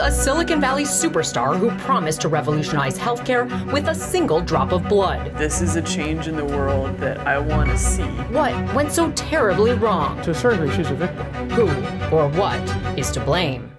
A Silicon Valley superstar who promised to revolutionize healthcare with a single drop of blood. This is a change in the world that I want to see. What went so terribly wrong? To a certain degree, she's a victim. Who or what is to blame?